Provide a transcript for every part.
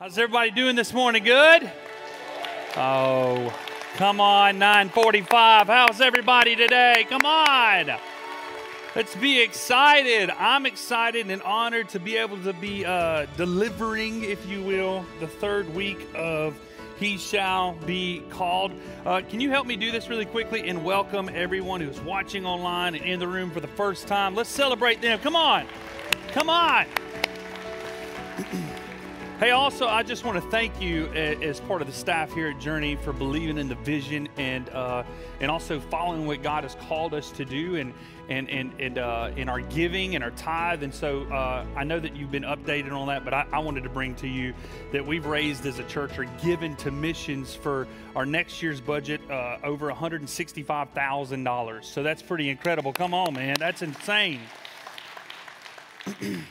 How's everybody doing this morning? Good? Oh, come on, 945. How's everybody today? Come on. Let's be excited. I'm excited and honored to be able to be uh, delivering, if you will, the third week of He Shall Be Called. Uh, can you help me do this really quickly and welcome everyone who's watching online and in the room for the first time? Let's celebrate them. Come on. Come on. Hey, also, I just want to thank you as part of the staff here at Journey for believing in the vision and uh, and also following what God has called us to do and and and, and uh, in our giving and our tithe. And so uh, I know that you've been updated on that, but I, I, wanted to bring to you that we've raised as a church or given to missions for our next year's budget uh, over $165,000. So that's pretty incredible. Come on, man, that's insane.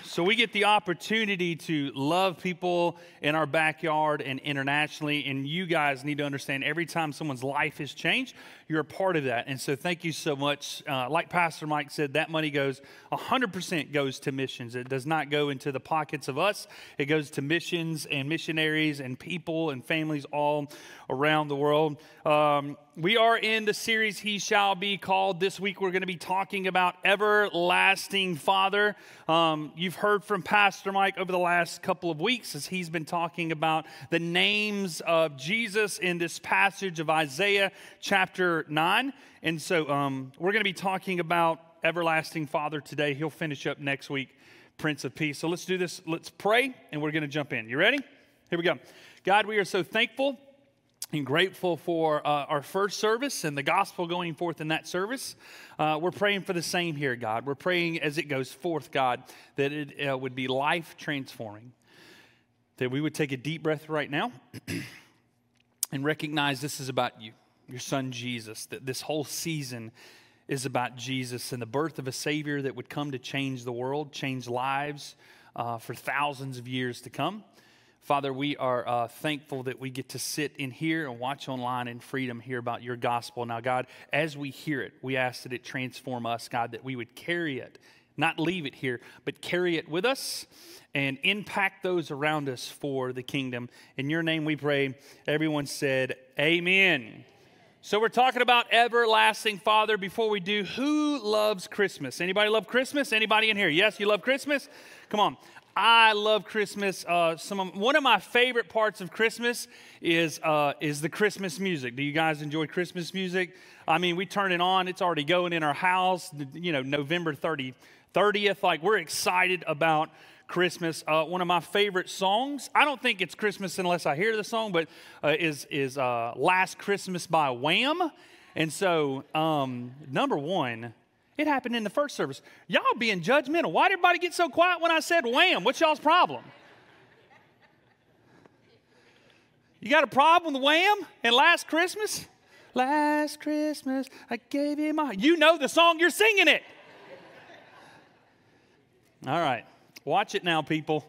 So we get the opportunity to love people in our backyard and internationally and you guys need to understand every time someone's life has changed you're a part of that. And so thank you so much. Uh, like pastor mike said that money goes 100% goes to missions. It does not go into the pockets of us. It goes to missions and missionaries and people and families all around the world. Um, we are in the series He Shall Be Called. This week we're going to be talking about Everlasting Father. Um, you've heard from Pastor Mike over the last couple of weeks as he's been talking about the names of Jesus in this passage of Isaiah chapter 9. And so um, we're going to be talking about Everlasting Father today. He'll finish up next week, Prince of Peace. So let's do this. Let's pray and we're going to jump in. You ready? Here we go. God, we are so thankful and grateful for uh, our first service and the gospel going forth in that service. Uh, we're praying for the same here, God. We're praying as it goes forth, God, that it uh, would be life transforming. That we would take a deep breath right now and recognize this is about you, your son Jesus, that this whole season is about Jesus and the birth of a Savior that would come to change the world, change lives uh, for thousands of years to come. Father, we are uh, thankful that we get to sit in here and watch online in freedom, hear about your gospel. Now, God, as we hear it, we ask that it transform us, God, that we would carry it, not leave it here, but carry it with us and impact those around us for the kingdom. In your name we pray. Everyone said, Amen. So we're talking about everlasting Father. Before we do, who loves Christmas? Anybody love Christmas? Anybody in here? Yes, you love Christmas? Come on. I love Christmas. Uh, some of, one of my favorite parts of Christmas is uh, is the Christmas music. Do you guys enjoy Christmas music? I mean, we turn it on; it's already going in our house. You know, November 30, 30th. Like we're excited about Christmas. Uh, one of my favorite songs. I don't think it's Christmas unless I hear the song, but uh, is is uh, "Last Christmas" by Wham. And so, um, number one it happened in the first service. Y'all being judgmental. Why did everybody get so quiet when I said wham? What's y'all's problem? You got a problem with wham and last Christmas? Last Christmas, I gave you my. You know the song, you're singing it. All right, watch it now, people.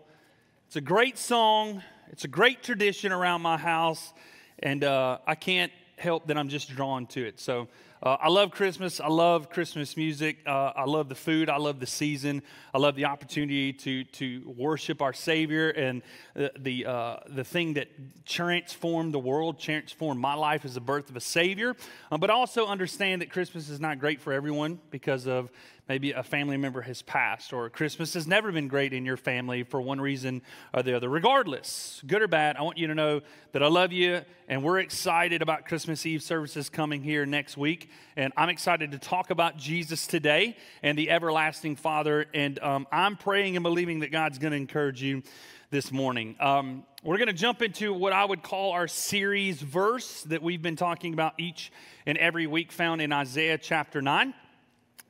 It's a great song, it's a great tradition around my house, and uh, I can't help that I'm just drawn to it. So, uh, I love Christmas. I love Christmas music. Uh, I love the food. I love the season. I love the opportunity to, to worship our Savior and the, the, uh, the thing that transformed the world, transformed my life is the birth of a Savior. Uh, but also understand that Christmas is not great for everyone because of maybe a family member has passed, or Christmas has never been great in your family for one reason or the other. Regardless, good or bad, I want you to know that I love you, and we're excited about Christmas Eve services coming here next week. And I'm excited to talk about Jesus today and the everlasting Father. And um, I'm praying and believing that God's going to encourage you this morning. Um, we're going to jump into what I would call our series verse that we've been talking about each and every week, found in Isaiah chapter 9.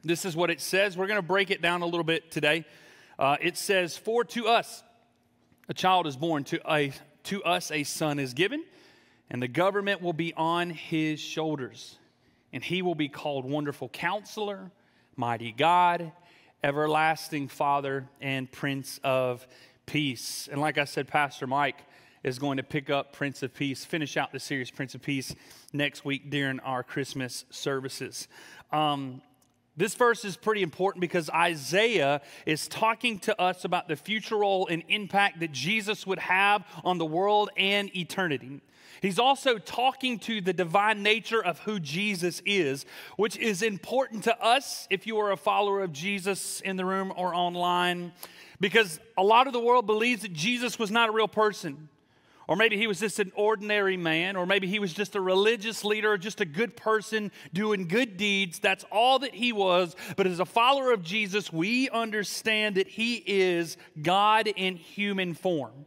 This is what it says. We're going to break it down a little bit today. Uh, it says, For to us a child is born, to, a, to us a son is given, and the government will be on his shoulders. And he will be called Wonderful Counselor, Mighty God, Everlasting Father, and Prince of Peace. And like I said, Pastor Mike is going to pick up Prince of Peace, finish out the series Prince of Peace next week during our Christmas services. Um, This verse is pretty important because Isaiah is talking to us about the future role and impact that Jesus would have on the world and eternity. He's also talking to the divine nature of who Jesus is, which is important to us if you are a follower of Jesus in the room or online, because a lot of the world believes that Jesus was not a real person. Or maybe he was just an ordinary man, or maybe he was just a religious leader, or just a good person doing good deeds. That's all that he was. But as a follower of Jesus, we understand that he is God in human form.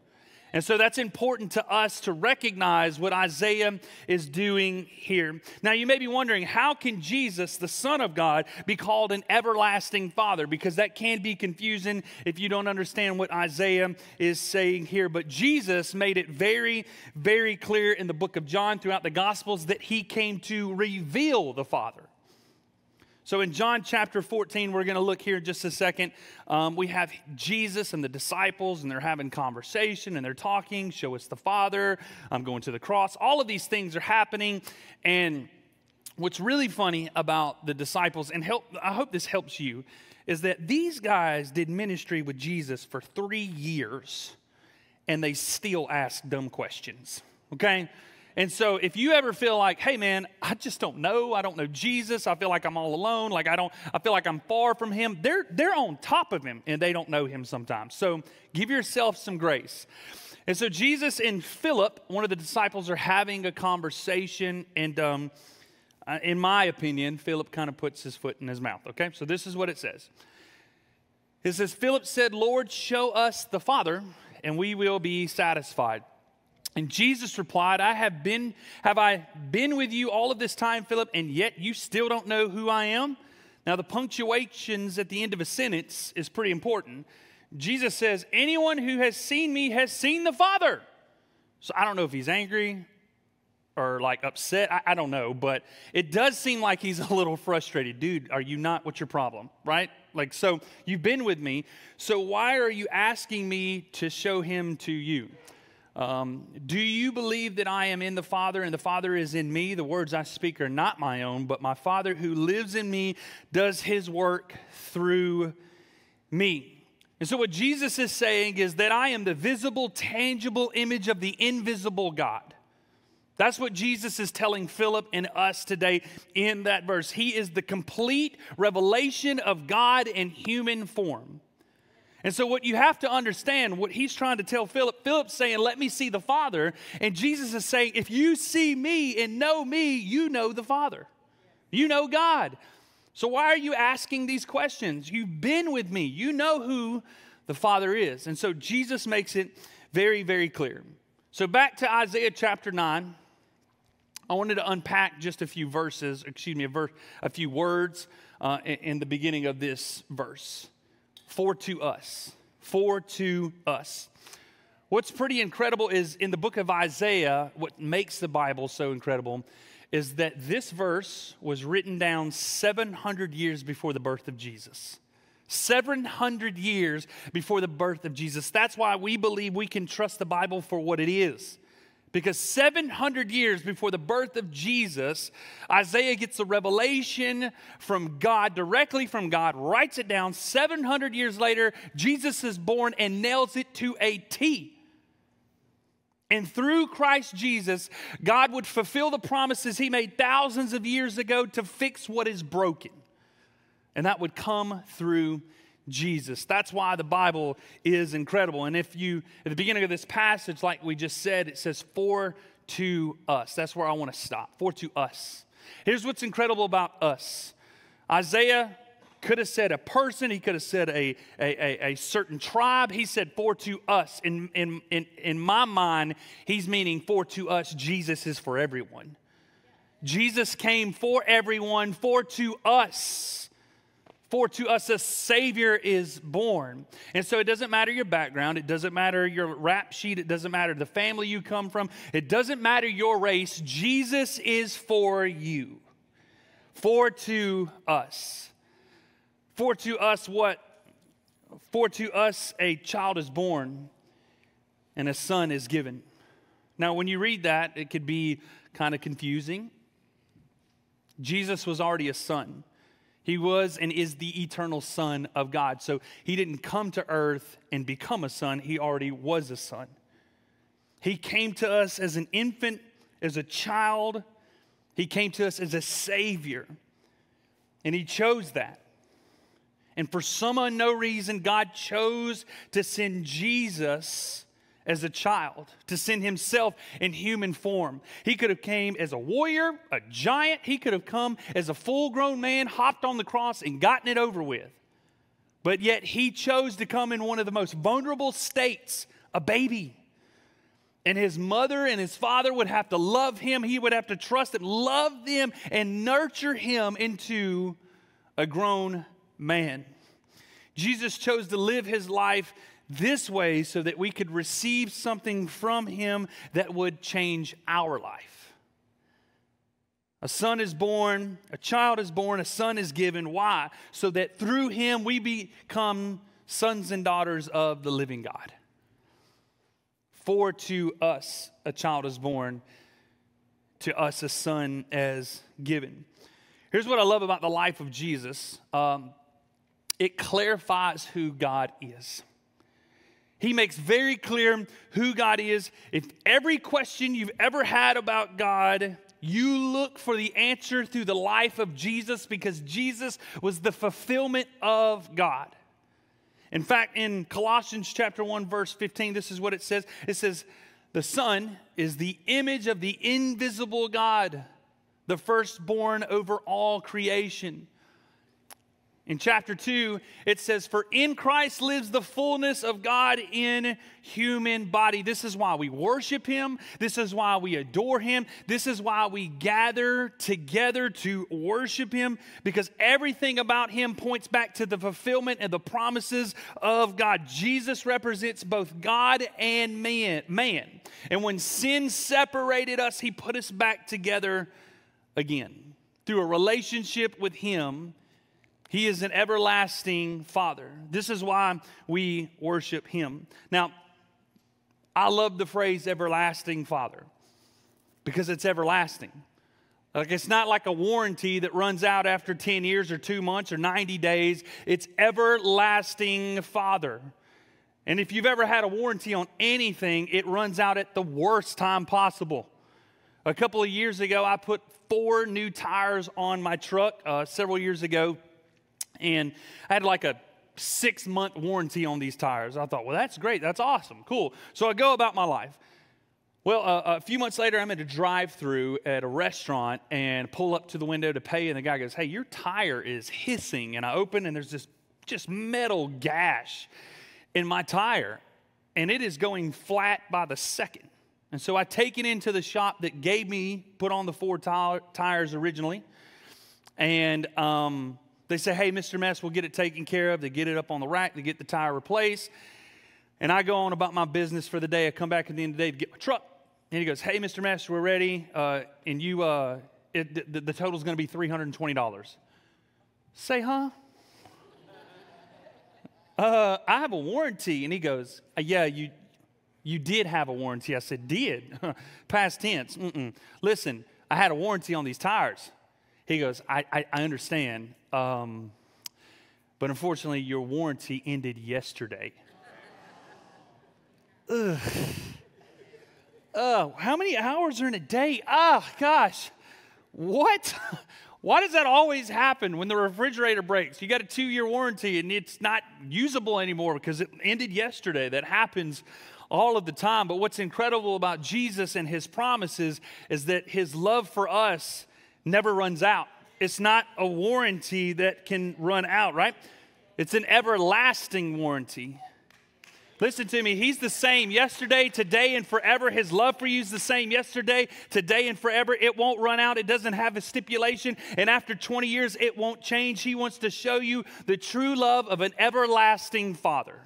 And so that's important to us to recognize what Isaiah is doing here. Now, you may be wondering, how can Jesus, the Son of God, be called an everlasting Father? Because that can be confusing if you don't understand what Isaiah is saying here. But Jesus made it very, very clear in the book of John throughout the Gospels that he came to reveal the Father. So in John chapter 14, we're going to look here in just a second. Um, we have Jesus and the disciples, and they're having conversation and they're talking. Show us the Father. I'm going to the cross. All of these things are happening. And what's really funny about the disciples, and help, I hope this helps you, is that these guys did ministry with Jesus for three years and they still ask dumb questions. Okay? And so if you ever feel like, hey man, I just don't know, I don't know Jesus, I feel like I'm all alone, like I don't, I feel like I'm far from him, they're they're on top of him and they don't know him sometimes. So give yourself some grace. And so Jesus and Philip, one of the disciples, are having a conversation, and um, uh, in my opinion, Philip kind of puts his foot in his mouth. Okay, so this is what it says. It says, Philip said, Lord, show us the Father, and we will be satisfied. And Jesus replied, I have been, have I been with you all of this time, Philip, and yet you still don't know who I am? Now, the punctuations at the end of a sentence is pretty important. Jesus says, Anyone who has seen me has seen the Father. So I don't know if he's angry or like upset. I, I, don't know, but it does seem like he's a little frustrated. Dude, are you not? What's your problem? Right? Like, so you've been with me. So why are you asking me to show him to you? Um, do you believe that I am in the Father and the Father is in me? The words I speak are not my own, but my Father who lives in me does his work through me. And so, what Jesus is saying is that I am the visible, tangible image of the invisible God. That's what Jesus is telling Philip and us today in that verse. He is the complete revelation of God in human form. And so, what you have to understand, what he's trying to tell Philip, Philip's saying, Let me see the Father. And Jesus is saying, If you see me and know me, you know the Father. You know God. So, why are you asking these questions? You've been with me, you know who the Father is. And so, Jesus makes it very, very clear. So, back to Isaiah chapter 9. I wanted to unpack just a few verses, excuse me, a, verse, a few words uh, in, in the beginning of this verse for to us. For to us. What's pretty incredible is in the book of Isaiah, what makes the Bible so incredible is that this verse was written down 700 years before the birth of Jesus. 700 years before the birth of Jesus. That's why we believe we can trust the Bible for what it is. Because 700 years before the birth of Jesus, Isaiah gets a revelation from God, directly from God, writes it down. 700 years later, Jesus is born and nails it to a T. And through Christ Jesus, God would fulfill the promises he made thousands of years ago to fix what is broken. And that would come through Jesus. That's why the Bible is incredible. And if you, at the beginning of this passage, like we just said, it says, for to us. That's where I want to stop. For to us. Here's what's incredible about us Isaiah could have said a person, he could have said a, a, a, a, certain tribe. He said, for to us. In, in, in, in my mind, he's meaning for to us, Jesus is for everyone. Jesus came for everyone, for to us. For to us a Savior is born. And so it doesn't matter your background, it doesn't matter your rap sheet, it doesn't matter the family you come from, it doesn't matter your race. Jesus is for you. For to us. For to us what? For to us a child is born and a son is given. Now, when you read that, it could be kind of confusing. Jesus was already a son. He was and is the eternal Son of God. So he didn't come to earth and become a son, he already was a son. He came to us as an infant, as a child. He came to us as a savior. And he chose that. And for some unknown reason, God chose to send Jesus as a child, to send himself in human form. He could have came as a warrior, a giant. He could have come as a full-grown man, hopped on the cross and gotten it over with. But yet he chose to come in one of the most vulnerable states, a baby. And his mother and his father would have to love him. He would have to trust them, love them, and nurture him into a grown man. Jesus chose to live his life this way so that we could receive something from him that would change our life. A son is born, a child is born, a son is given. Why? So that through him we become sons and daughters of the living God. For to us a child is born, to us a son is given. Here's what I love about the life of Jesus um, it clarifies who God is. He makes very clear who God is. If every question you've ever had about God, you look for the answer through the life of Jesus because Jesus was the fulfillment of God. In fact, in Colossians chapter 1 verse 15, this is what it says. It says, "The Son is the image of the invisible God, the firstborn over all creation." In chapter 2, it says, For in Christ lives the fullness of God in human body. This is why we worship Him. This is why we adore Him. This is why we gather together to worship Him, because everything about Him points back to the fulfillment and the promises of God. Jesus represents both God and man. man. And when sin separated us, He put us back together again through a relationship with Him he is an everlasting Father. This is why we worship Him. Now, I love the phrase everlasting Father because it's everlasting. Like it's not like a warranty that runs out after 10 years or two months or 90 days. It's everlasting Father. And if you've ever had a warranty on anything, it runs out at the worst time possible. A couple of years ago, I put four new tires on my truck uh, several years ago. And I had like a six month warranty on these tires. I thought, well, that's great. That's awesome. Cool. So I go about my life. Well, uh, a few months later, I'm at a drive through at a restaurant and pull up to the window to pay. And the guy goes, Hey, your tire is hissing. And I open, and there's this just metal gash in my tire. And it is going flat by the second. And so I take it into the shop that gave me, put on the four tires originally. And um, they say, hey, Mr. Mest, we'll get it taken care of. They get it up on the rack, they get the tire replaced. And I go on about my business for the day. I come back at the end of the day to get my truck. And he goes, hey, Mr. Mest, we're ready. Uh, and you, uh, it, the, the total's going to be $320. Say, huh? uh, I have a warranty. And he goes, uh, yeah, you, you did have a warranty. I said, did? Past tense. Mm-mm. Listen, I had a warranty on these tires. He goes, I, I, I understand. Um, but unfortunately, your warranty ended yesterday. Ugh. Uh, how many hours are in a day? Ah, oh, gosh. What? Why does that always happen when the refrigerator breaks? You got a two year warranty and it's not usable anymore because it ended yesterday. That happens all of the time. But what's incredible about Jesus and his promises is that his love for us never runs out. It's not a warranty that can run out, right? It's an everlasting warranty. Listen to me, He's the same yesterday, today, and forever. His love for you is the same yesterday, today, and forever. It won't run out, it doesn't have a stipulation, and after 20 years, it won't change. He wants to show you the true love of an everlasting Father.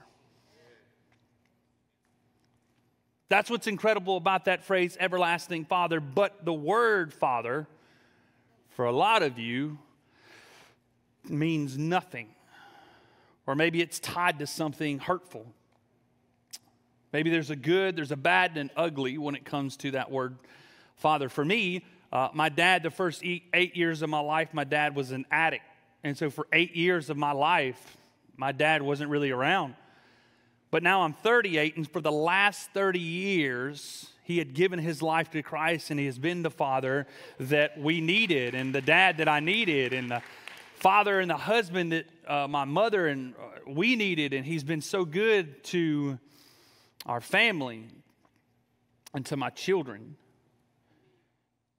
That's what's incredible about that phrase, everlasting Father. But the word Father, for a lot of you means nothing. Or maybe it's tied to something hurtful. Maybe there's a good, there's a bad, and an ugly when it comes to that word father. For me, uh, my dad, the first eight years of my life, my dad was an addict. And so for eight years of my life, my dad wasn't really around. But now I'm 38, and for the last 30 years, he had given his life to Christ, and he has been the father that we needed, and the dad that I needed, and the father and the husband that uh, my mother and uh, we needed. And he's been so good to our family and to my children.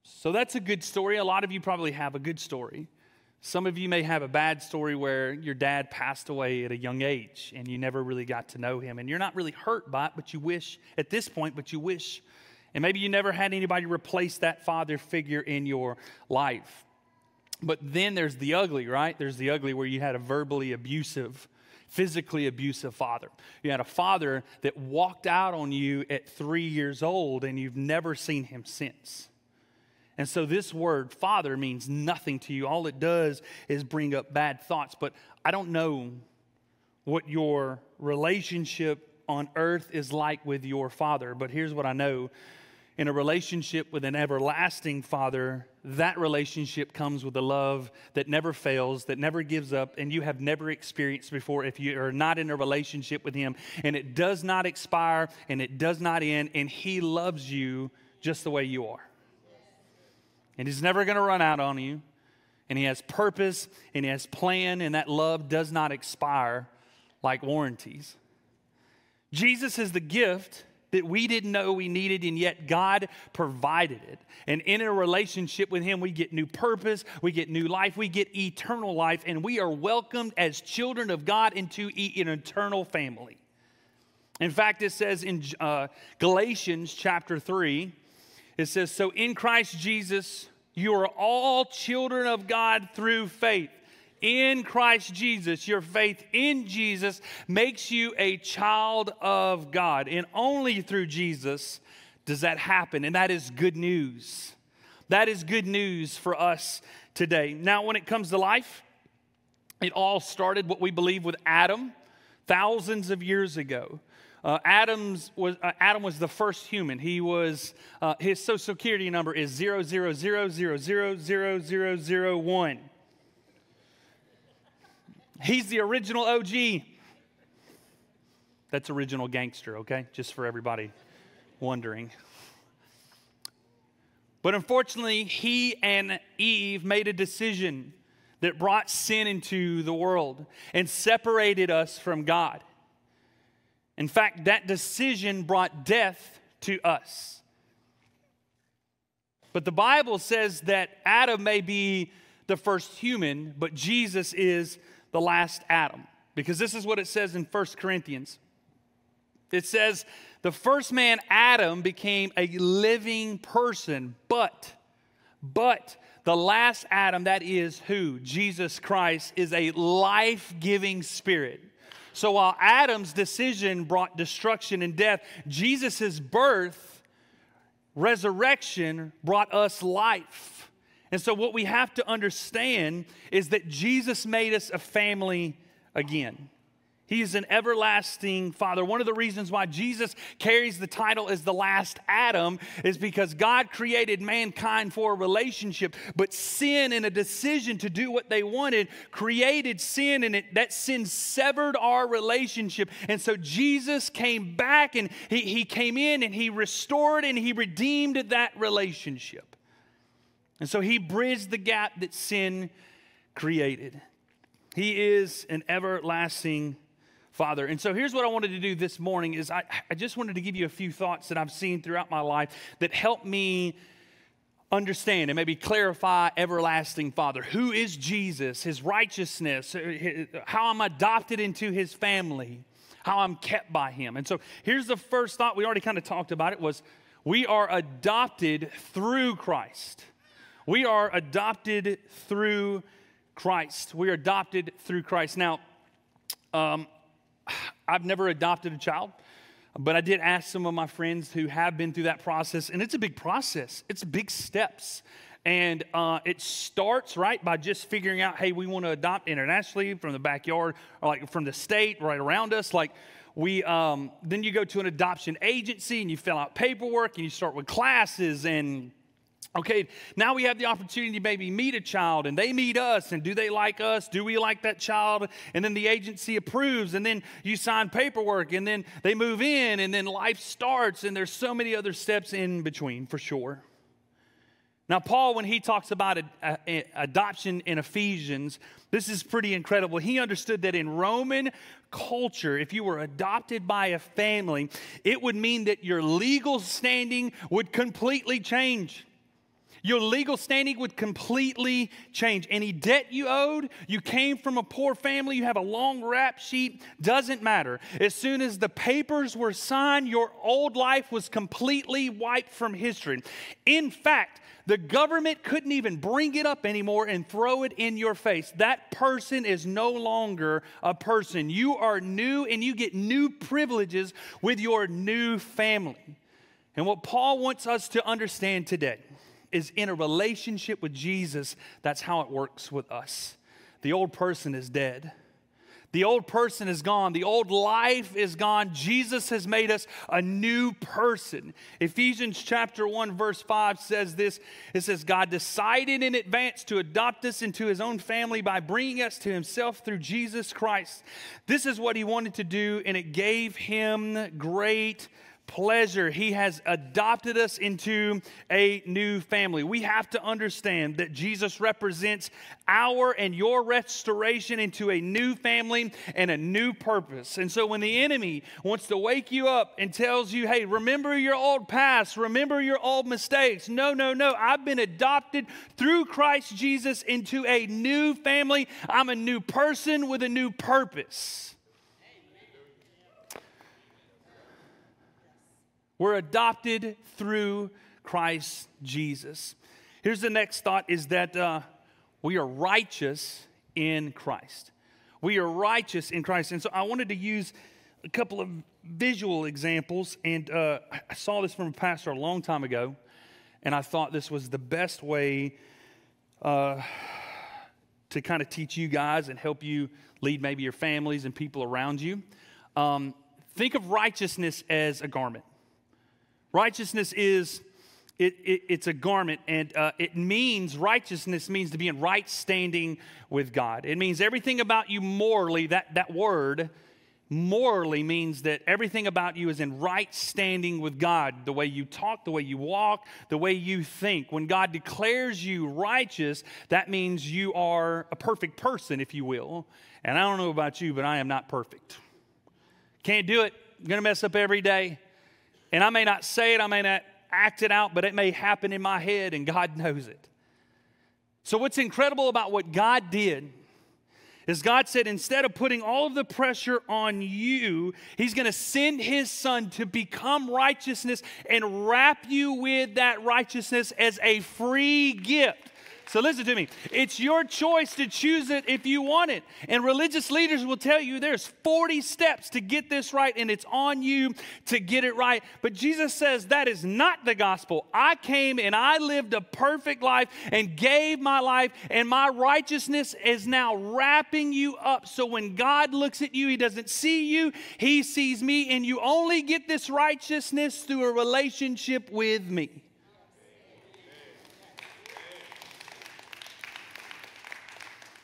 So that's a good story. A lot of you probably have a good story. Some of you may have a bad story where your dad passed away at a young age and you never really got to know him. And you're not really hurt by it, but you wish, at this point, but you wish. And maybe you never had anybody replace that father figure in your life. But then there's the ugly, right? There's the ugly where you had a verbally abusive, physically abusive father. You had a father that walked out on you at three years old and you've never seen him since. And so this word, father, means nothing to you. All it does is bring up bad thoughts. But I don't know what your relationship on earth is like with your father. But here's what I know in a relationship with an everlasting father, that relationship comes with a love that never fails, that never gives up, and you have never experienced before if you are not in a relationship with him. And it does not expire and it does not end, and he loves you just the way you are. And He's never going to run out on you. And He has purpose and He has plan, and that love does not expire like warranties. Jesus is the gift that we didn't know we needed, and yet God provided it. And in a relationship with Him, we get new purpose, we get new life, we get eternal life, and we are welcomed as children of God into an eternal family. In fact, it says in uh, Galatians chapter 3, it says, So in Christ Jesus, you are all children of God through faith. In Christ Jesus, your faith in Jesus makes you a child of God. And only through Jesus does that happen. And that is good news. That is good news for us today. Now, when it comes to life, it all started what we believe with Adam thousands of years ago. Uh, Adam's was, uh, Adam was the first human. He was, uh, his social security number is 000000001. He's the original OG. That's original gangster, okay? Just for everybody wondering. But unfortunately, he and Eve made a decision that brought sin into the world and separated us from God. In fact, that decision brought death to us. But the Bible says that Adam may be the first human, but Jesus is the last Adam. Because this is what it says in 1 Corinthians. It says, the first man, Adam, became a living person, but, but the last Adam, that is who? Jesus Christ, is a life giving spirit. So while Adam's decision brought destruction and death, Jesus' birth, resurrection, brought us life. And so what we have to understand is that Jesus made us a family again. He's an everlasting Father. One of the reasons why Jesus carries the title as the last Adam is because God created mankind for a relationship, but sin and a decision to do what they wanted created sin, and it, that sin severed our relationship. And so Jesus came back and he, he came in and he restored and he redeemed that relationship. And so he bridged the gap that sin created. He is an everlasting Father. And so here's what I wanted to do this morning is I, I just wanted to give you a few thoughts that I've seen throughout my life that help me understand and maybe clarify everlasting father. Who is jesus? His righteousness? Uh, how i'm adopted into his family? How i'm kept by him? And so here's the first thought we already kind of talked about. It was we are adopted through christ we are adopted through christ we are adopted through christ now um, I've never adopted a child, but I did ask some of my friends who have been through that process, and it's a big process. It's big steps. And uh, it starts, right, by just figuring out, hey, we want to adopt internationally from the backyard or like from the state right around us. Like, we, um, then you go to an adoption agency and you fill out paperwork and you start with classes and Okay, now we have the opportunity to maybe meet a child and they meet us. And do they like us? Do we like that child? And then the agency approves, and then you sign paperwork, and then they move in, and then life starts. And there's so many other steps in between for sure. Now, Paul, when he talks about adoption in Ephesians, this is pretty incredible. He understood that in Roman culture, if you were adopted by a family, it would mean that your legal standing would completely change. Your legal standing would completely change. Any debt you owed, you came from a poor family, you have a long rap sheet, doesn't matter. As soon as the papers were signed, your old life was completely wiped from history. In fact, the government couldn't even bring it up anymore and throw it in your face. That person is no longer a person. You are new and you get new privileges with your new family. And what Paul wants us to understand today is in a relationship with Jesus, that's how it works with us. The old person is dead. The old person is gone. The old life is gone. Jesus has made us a new person. Ephesians chapter 1 verse 5 says this. It says God decided in advance to adopt us into his own family by bringing us to himself through Jesus Christ. This is what he wanted to do and it gave him great pleasure. He has adopted us into a new family. We have to understand that Jesus represents our and your restoration into a new family and a new purpose. And so when the enemy wants to wake you up and tells you, hey, remember your old past, remember your old mistakes. No, no, no. I've been adopted through Christ Jesus into a new family. I'm a new person with a new purpose. We're adopted through Christ Jesus. Here's the next thought is that uh, we are righteous in Christ. We are righteous in Christ. And so I wanted to use a couple of visual examples. And uh, I saw this from a pastor a long time ago. And I thought this was the best way uh, to kind of teach you guys and help you lead maybe your families and people around you. Um, think of righteousness as a garment. Righteousness is it, it, it's a garment, and uh, it means righteousness means to be in right standing with God. It means everything about you morally. That that word morally means that everything about you is in right standing with God. The way you talk, the way you walk, the way you think. When God declares you righteous, that means you are a perfect person, if you will. And I don't know about you, but I am not perfect. Can't do it. I'm gonna mess up every day. And I may not say it, I may not act it out, but it may happen in my head, and God knows it. So, what's incredible about what God did is God said, instead of putting all of the pressure on you, He's going to send His Son to become righteousness and wrap you with that righteousness as a free gift. So listen to me. It's your choice to choose it if you want it. And religious leaders will tell you there's 40 steps to get this right, and it's on you to get it right. But Jesus says that is not the gospel. I came and I lived a perfect life and gave my life, and my righteousness is now wrapping you up. So when God looks at you, He doesn't see you, He sees me, and you only get this righteousness through a relationship with me.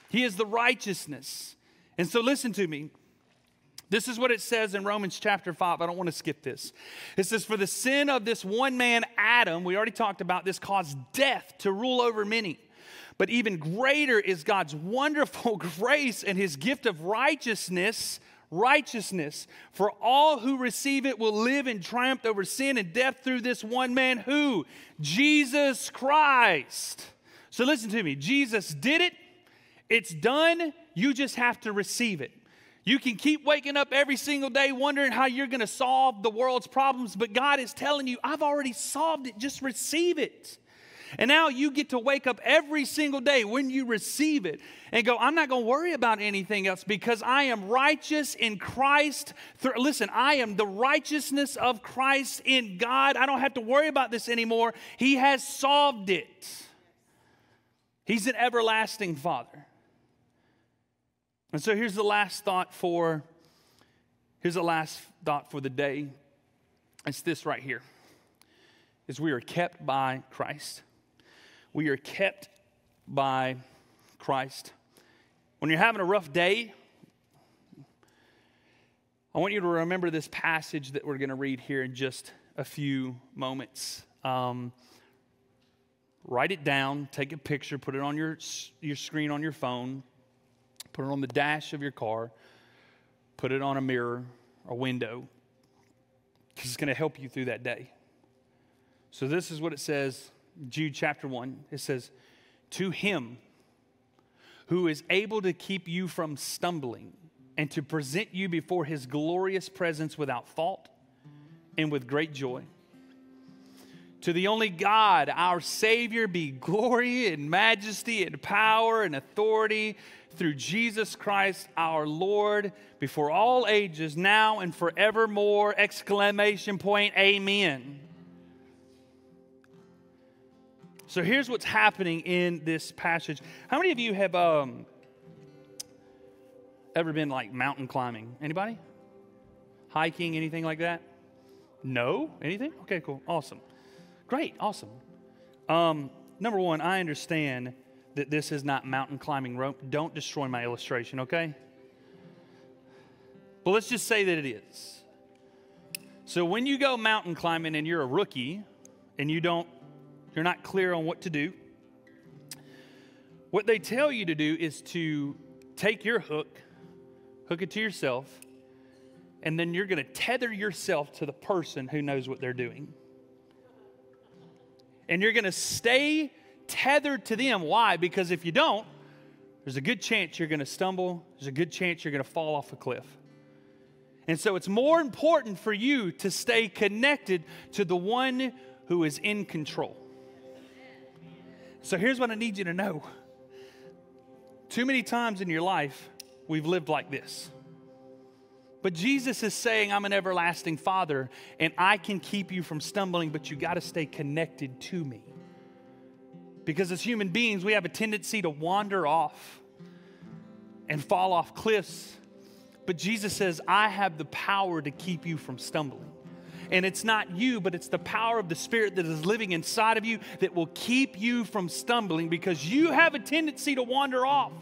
He is the righteousness. And so listen to me. This is what it says in Romans chapter 5. I don't want to skip this. It says, For the sin of this one man, Adam, we already talked about this, caused death to rule over many. But even greater is God's wonderful grace and his gift of righteousness. Righteousness for all who receive it will live in triumph over sin and death through this one man who? Jesus Christ. So listen to me. Jesus did it. It's done. You just have to receive it. You can keep waking up every single day wondering how you're going to solve the world's problems, but God is telling you, I've already solved it. Just receive it. And now you get to wake up every single day when you receive it and go, I'm not going to worry about anything else because I am righteous in Christ. Listen, I am the righteousness of Christ in God. I don't have to worry about this anymore. He has solved it. He's an everlasting Father. And so here's the last thought for here's the last thought for the day. It's this right here. Is we are kept by Christ. we are kept by Christ. When you're having a rough day, I want you to remember this passage that we're going to read here in just a few moments. Um, write it down, take a picture, put it on your, your screen on your phone, put it on the dash of your car, put it on a mirror, a window, because it's going to help you through that day. So, this is what it says, Jude chapter 1. It says, To him who is able to keep you from stumbling and to present you before his glorious presence without fault and with great joy. To the only God, our Savior, be glory and majesty and power and authority through Jesus Christ our Lord before all ages, now and forevermore. Exclamation point, amen. So here's what's happening in this passage. How many of you have um, ever been like mountain climbing? Anybody? Hiking, anything like that? No? Anything? Okay, cool. Awesome. Great. Awesome. Um, number one, I understand that this is not mountain climbing rope. Don't destroy my illustration, okay? But let's just say that it is. So when you go mountain climbing and you're a rookie and you don't you're not clear on what to do, what they tell you to do is to take your hook, hook it to yourself, and then you're going to tether yourself to the person who knows what they're doing. And you're going to stay tethered to them. Why? Because if you don't, there's a good chance you're going to stumble, there's a good chance you're going to fall off a cliff. And so it's more important for you to stay connected to the one who is in control. So here's what I need you to know. Too many times in your life, we've lived like this. But Jesus is saying, I'm an everlasting Father, and I can keep you from stumbling, but you got to stay connected to me. Because as human beings, we have a tendency to wander off and fall off cliffs. But Jesus says, I have the power to keep you from stumbling. And it's not you, but it's the power of the Spirit that is living inside of you that will keep you from stumbling because you have a tendency to wander off.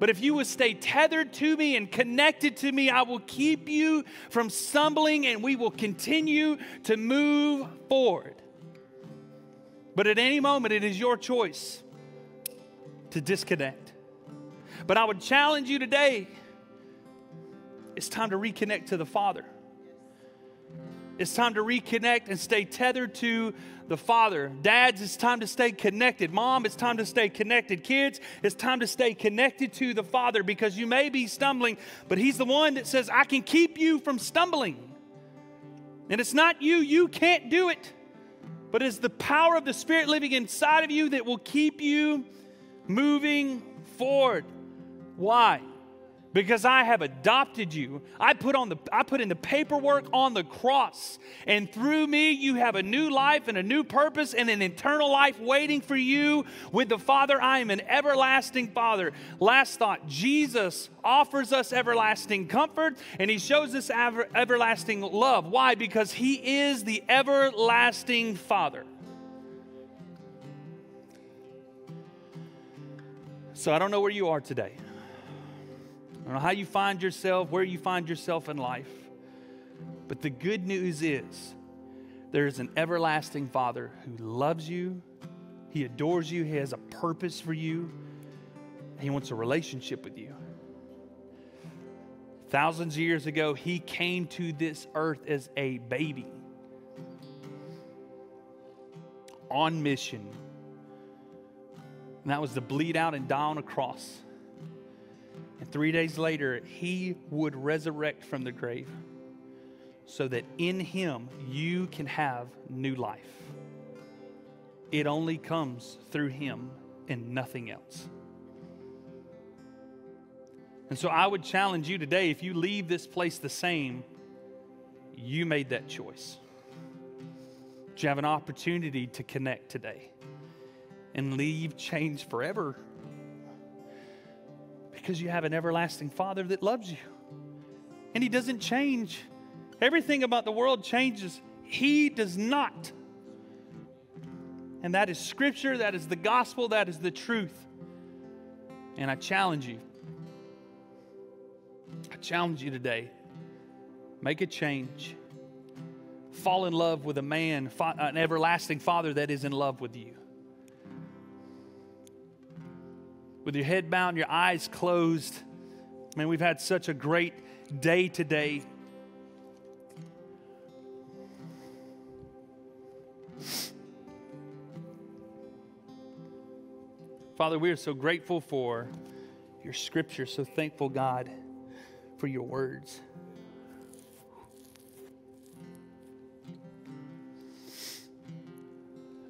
But if you will stay tethered to me and connected to me, I will keep you from stumbling and we will continue to move forward. But at any moment, it is your choice to disconnect. But I would challenge you today it's time to reconnect to the Father. It's time to reconnect and stay tethered to the Father. Dads, it's time to stay connected. Mom, it's time to stay connected. Kids, it's time to stay connected to the Father because you may be stumbling, but He's the one that says, I can keep you from stumbling. And it's not you, you can't do it but it's the power of the Spirit living inside of you that will keep you moving forward. Why? Because I have adopted you. I put on the I put in the paperwork on the cross. And through me you have a new life and a new purpose and an eternal life waiting for you with the Father. I am an everlasting Father. Last thought, Jesus offers us everlasting comfort and he shows us ever, everlasting love. Why? Because he is the everlasting Father. So I don't know where you are today. Don't know how you find yourself, where you find yourself in life. But the good news is there is an everlasting Father who loves you, He adores you, He has a purpose for you, He wants a relationship with you. Thousands of years ago, He came to this earth as a baby on mission. And that was to bleed out and die on a cross. And three days later, he would resurrect from the grave so that in him you can have new life. It only comes through him and nothing else. And so I would challenge you today if you leave this place the same, you made that choice. you have an opportunity to connect today and leave changed forever because you have an everlasting Father that loves you. And He doesn't change. Everything about the world changes. He does not. And that is scripture, that is the gospel, that is the truth. And I challenge you. I challenge you today. Make a change. Fall in love with a man, an everlasting Father that is in love with you. With your head bowed, your eyes closed. Man, we've had such a great day today. Father, we are so grateful for your scripture, so thankful, God, for your words.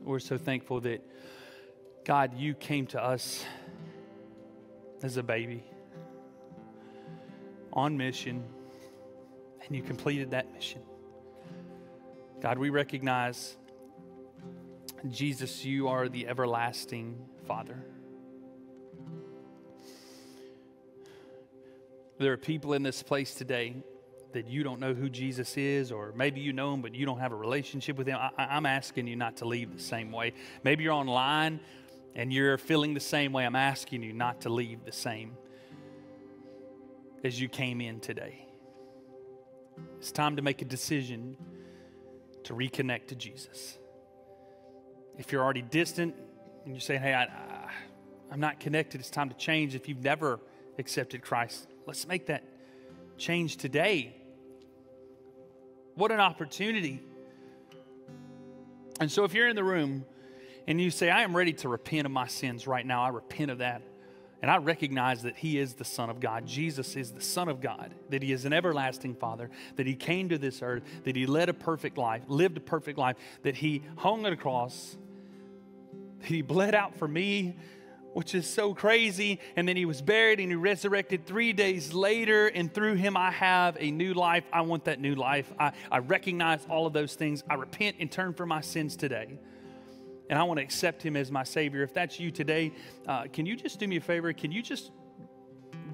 We're so thankful that, God, you came to us as a baby on mission, and you completed that mission. God, we recognize, Jesus, you are the everlasting Father. There are people in this place today that you don't know who Jesus is, or maybe you know him, but you don't have a relationship with him. I, am asking you not to leave the same way. Maybe you're online and you're feeling the same way. I'm asking you not to leave the same as you came in today. It's time to make a decision to reconnect to Jesus. If you're already distant and you're saying, hey, I, I, I'm not connected, it's time to change. If you've never accepted Christ, Let's make that change today. What an opportunity. And so, if you're in the room and you say, I am ready to repent of my sins right now, I repent of that. And I recognize that He is the Son of God. Jesus is the Son of God, that He is an everlasting Father, that He came to this earth, that He led a perfect life, lived a perfect life, that He hung on a cross, that He bled out for me, which is so crazy. And then he was buried and he resurrected three days later. And through him, I have a new life. I want that new life. I, I recognize all of those things. I repent and turn from my sins today. And I want to accept him as my Savior. If that's you today, uh, can you just do me a favor? Can you just,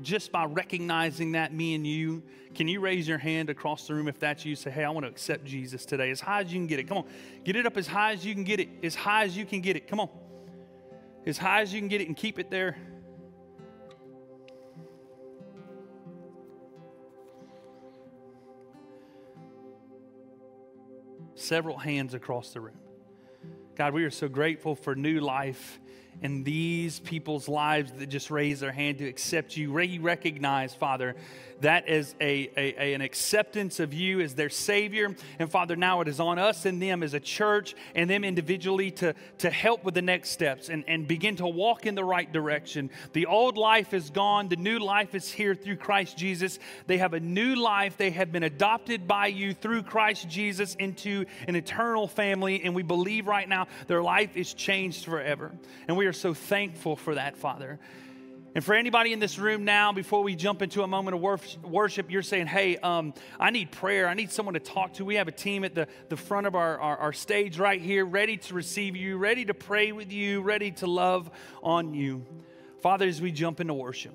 just by recognizing that, me and you, can you raise your hand across the room if that's you? Say, hey, I want to accept Jesus today. As high as you can get it. Come on. Get it up as high as you can get it. As high as you can get it. Come on as high as you can get it and keep it there. Several hands across the room. God, we are so grateful for new life in these people's lives that just raise their hand to accept you. We recognize, Father, that is a, a, a, an acceptance of you as their Savior. And Father, now it is on us and them as a church and them individually to, to help with the next steps and, and begin to walk in the right direction. The old life is gone, the new life is here through Christ Jesus. They have a new life. They have been adopted by you through Christ Jesus into an eternal family. And we believe right now their life is changed forever. And we are so thankful for that, Father. And for anybody in this room now, before we jump into a moment of worship, you're saying, hey, um, I need prayer. I need someone to talk to. We have a team at the, the front of our, our, our stage right here, ready to receive you, ready to pray with you, ready to love on you. Father, as we jump into worship,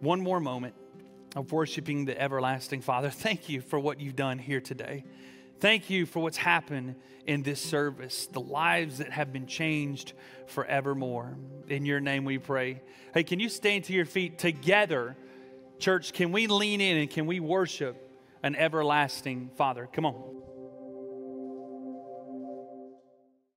one more moment of worshiping the everlasting Father, thank you for what you've done here today. Thank you for what's happened in this service, the lives that have been changed forevermore. In your name we pray. Hey, can you stand to your feet together? Church, can we lean in and can we worship an everlasting Father? Come on.